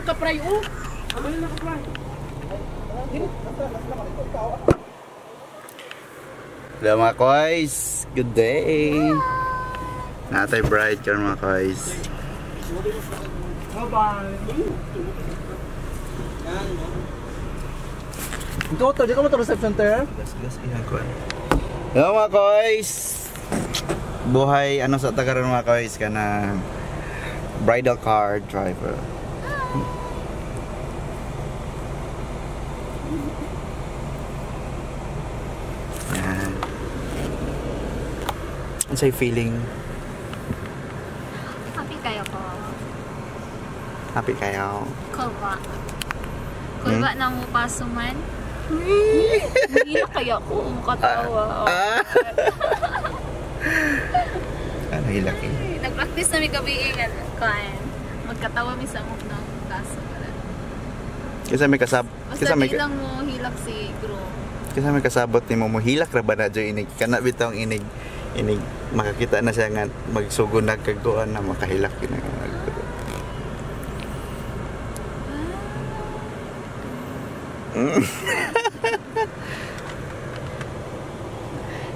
nakapray, oh. Kamay na nakapray. Hello mga koys! Good day! Natay bright karon mga koys. Bye-bye. Ito, to, di ka mo to reception there? Hello mga koys! Buhay ano sa tagaran mga koys ka na bridal car driver. Ano sa'yo feeling? Happy kayo ko. Happy kayo? Kulba. Kulba na mo pasuman. Hindi na kaya ko makatawa. Ah! ano hilaki? Nag-practice na mi gabi ingat. Kain. Magkatawa mi sa mong ng kaso. Kasi may kasab kasi may lang mo hilak si Gro. kasi may kasabot ni mo mo hilak ra ba na dyo inig kana bitaw inig inig makakita na siya nga magsugo na kaguan na makahilak yun ang Mm.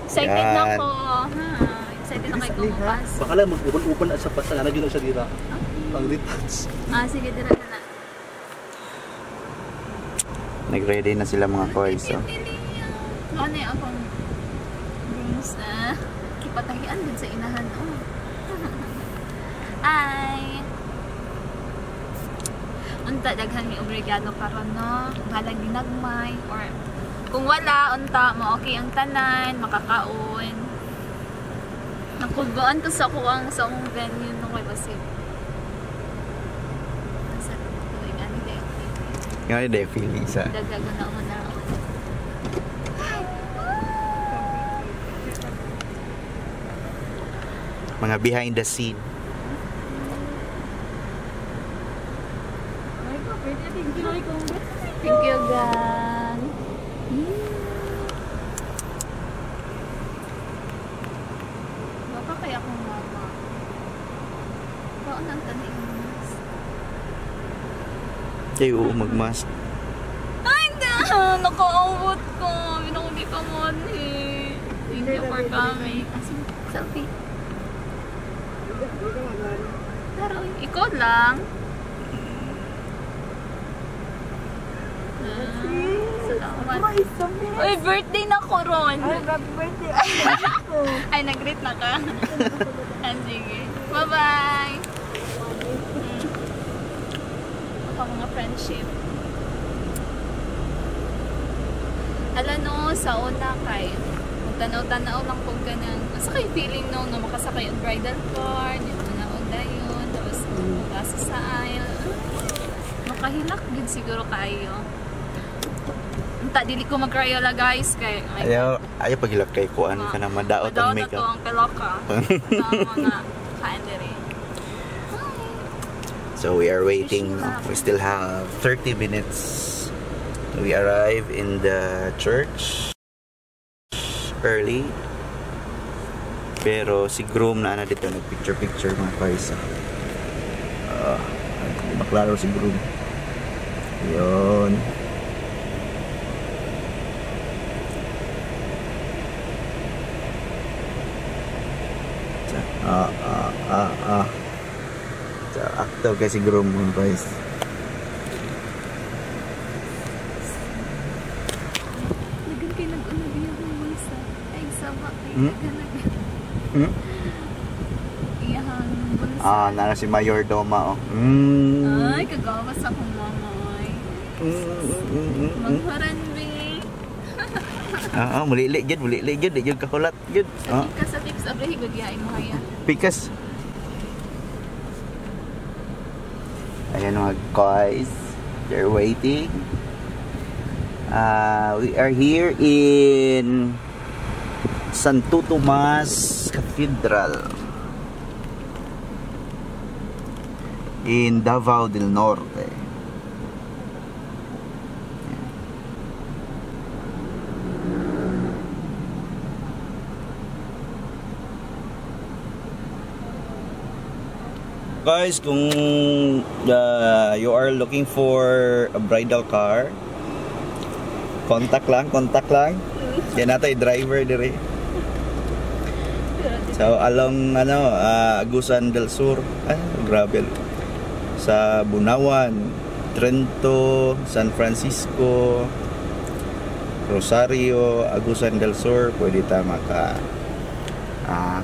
Excited Yan. na ako. Ha? Excited na kayo kumupas. Baka lang mag-upan-upan at sa pasana yun sa dira. Pang retouch. Ah, sige, dira na na. Nag-ready na sila mga koy so. Ano yung akong rooms ah. Kipatahian din sa inahan. Oh. Hi! Unta, daghan mi obrigado karon no. Halang ginagmay or kung wala, unta, mo okay ang tanan, makakaon. Nakulbaan to sa kuwang sa akong venue no kay. Yung ano day feeling sa Dagdagan na ako na ako. Mga behind the scene. Thank you, gang. Baka kaya akong mama. Baka nang tanig mas. Kayo magmask. Ay, na! Nakaawot ko. Binukuli ka mo eh. Thank you for coming. Selfie. Pero, ikaw lang. Ah, Salamat. Uy, birthday na ko, Ron. Happy birthday. Ay, nag-greet na ka. ah, sige. Bye-bye. Hmm. Baka mga friendship. Alam no, sa una kay tanaw-tanaw lang po ka ng asa kayo feeling no, na makasakay ang bridal car, yung tanaw na yun, tapos makasa sa aisle. Makahilak din siguro kayo. Unta, dili ko mag-Crayola guys, kay ay, Ayaw ayaw paghilak kay kuan ka na madaot Madaot ang na to makeup. ang peloka. Sa mga kain diri. So we are waiting. no? We still have 30 minutes. We arrive in the church early. Pero si groom na na dito nagpicture-picture mga guys. Uh, maklaro si groom. Yun. Ah, ah, ah, ah. So, actor kasi groom mga guys. Lagan kay nag-ano diya ng bulsa. Ay, sama kay Hmm? Hmm? Iyahang bulsa. Ah, nara si Mayor Doma oh. Mm. Ay, kagawas akong mama. Ay. Mm. Magharan, be. Ah, ah, mulili gid, mulili gid, di jud kahulat gid. Ah, ka sa tips, abre, higagyain mo haya. pikas. Ayan mga guys, they're waiting. Uh, we are here in Santo Tomas Cathedral in Davao del Norte. Guys, kung uh, you are looking for a bridal car, contact lang, contact lang. Yan natin driver dire. So along ano, ah, Agusan del Sur, ah, grabe. Sa Bunawan, Trento, San Francisco, Rosario, Agusan del Sur, pwede ta maka ah,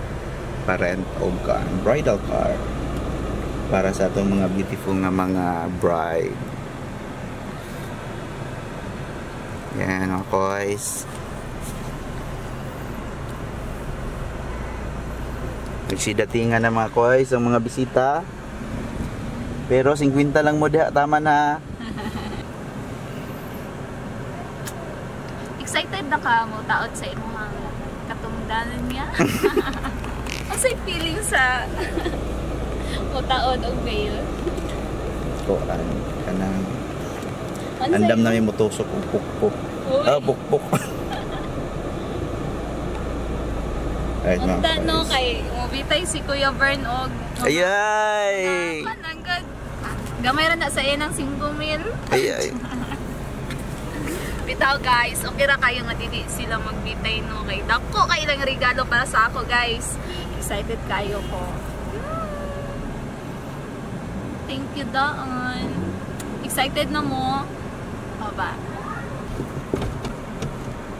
parent og ka bridal car para sa atong mga beautiful nga mga bride. Yan, mga guys. Nagsidatingan na mga koys ang mga bisita. Pero 50 lang mo diha, tama na. Excited na ka mo taot sa imong katungdanan niya. Asa feeling sa mo taot og veil? Ko an kanang Ano andam na may mutusok og pukpuk. Uy. Ah, pukpuk. Ay, mga Unta no kay mobitay si Kuya Vern og Ayay! Mananggad. Gamay ra na sa iya ng 5 mil. Ayay! Bitaw guys, okay ra kayo nga dili sila magbitay no kay dako kay ilang regalo para sa ako guys. Excited kayo ko. Thank you Daan. Excited na mo. Baba.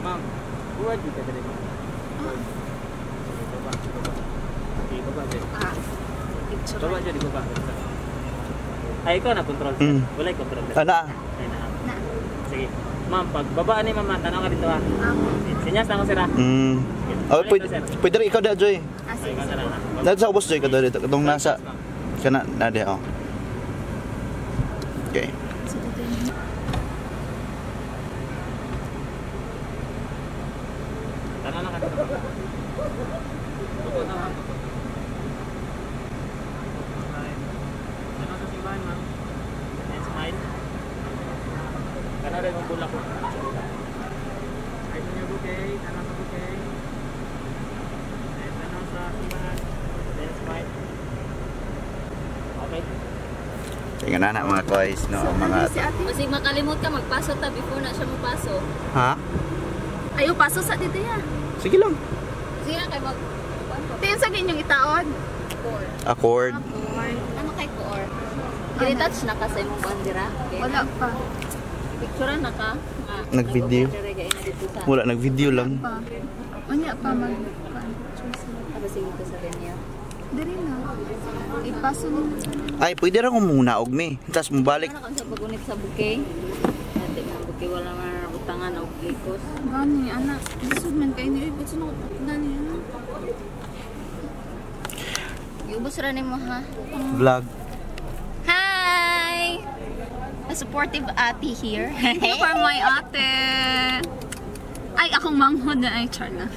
Ma'am, buwan di ka dali. Baba, baba. Di baba, di. Ah. Picture. Baba dyan, di baba. Ay, ikaw na control. Mm. Wala yung control. Ana, Ay, na. Na. Sige. Ma'am, pag babaan ni mama, tanaw ka dito ha. Sinyas na ako sir ha. mm. Oh, pwede, pwede rin ikaw da, Joy. Ah, sige. Dahil sa ubos, Joy, ka dito. Katong nasa, kana, na di, oh. Okay. So, dito yun. Tanaw lang ka dito. Tuko na ha. Tanaw sa simbahan ma'am. And smile. Tanaw rin ang bulak ma'am. Ay, niyo bouquet. Tanaw sa. And tanaw sa simbahan. Then smile. Okay. Tingnan na na mga koys, no, ang mga... Si ate. Kasi makalimot ka magpaso ta before na siya mapaso. Ha? Ayaw paso sa dito ya. Sige lang. Sige na kay mag... Tingin sa ginyong itaon. Core. Accord. Ano kay core? Gini-touch na ka sa imong bandira? Wala pa. Picture na ka? Ah, Nag-video. Wala, nag-video lang. pa. Unya pa mag Ano sige ko sa kanya? Diri na. Ipaso ni Ay, pwede rin kung muna og me. Tapos mabalik. Ano ka sa pagunit sa bouquet? Ate, ang bouquet wala nga utangan o glikos. gani ana. Lisod man kay ni ibot suno gani ana. Iubos ra nimo ha. Vlog. A supportive ate here. Thank you for my ate. Ay, akong manghod na ay char na.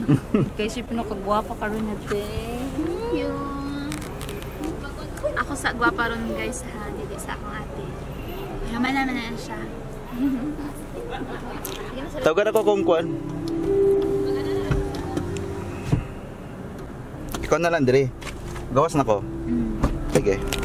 Kay si pinakagwapa karon na te. Thank you. Ako sa gwapa ron guys ha, dili sa akong ate. Yaman naman na siya. Tawagan ako kung kuan. Ikaw na lang, Dre. Gawas na ko. Sige.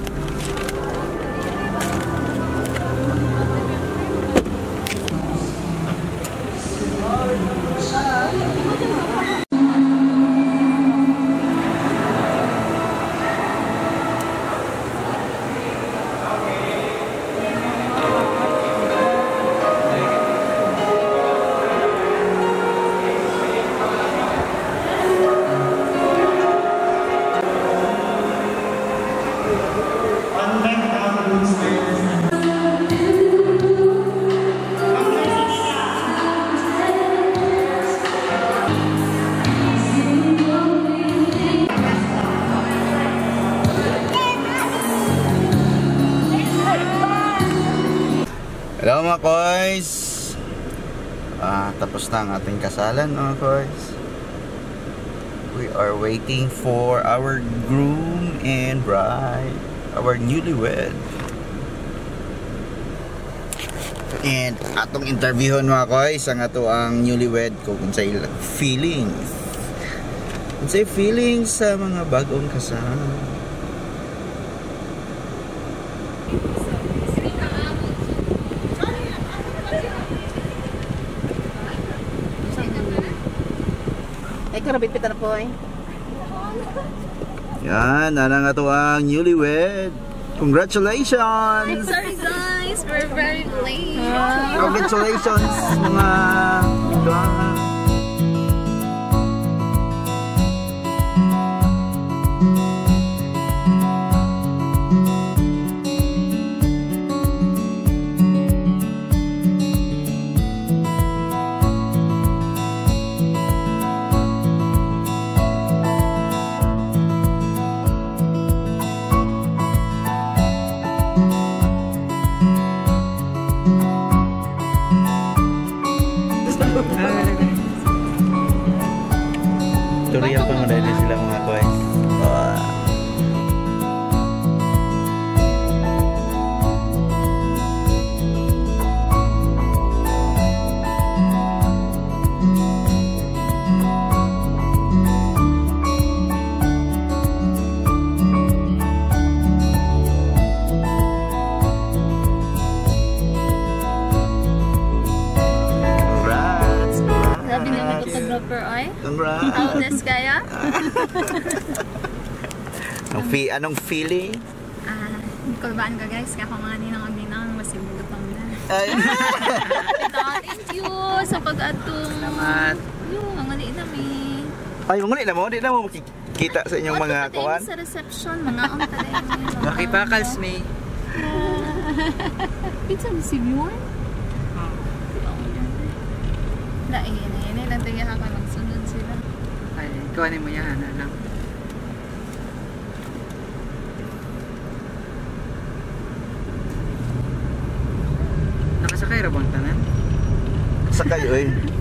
Mga koys! Ah, tapos na ang ating kasalan mga koys. We are waiting for our groom and bride. Our newlywed. And atong interviewon mga koys ang ato ang newlywed ko kung sa feelings. Kung sa feelings sa mga bagong kasal. Pita na po eh. Yan, ana nga to ang newlywed. Congratulations! Sorry guys, we're very late. Congratulations mga Anong, fe- anong feeling? Ah, kulbaan ka guys, kaya kung mga ninang ang ninang, masibog pang na. Ay, Thank you sa pag-atong. Salamat. Yung, ang ali na mi. ay mga na mo, di na mo makikita sa inyong mga kawan. sa reception, mga ang tayo. Makipakals, May. Pizza mo si Bjorn? Dahil yun, yun, yun, tayo ako magsunod sila. Ay, ikaw mo yan, alam. Nakasakay ra bang tanan? Sa kayo eh.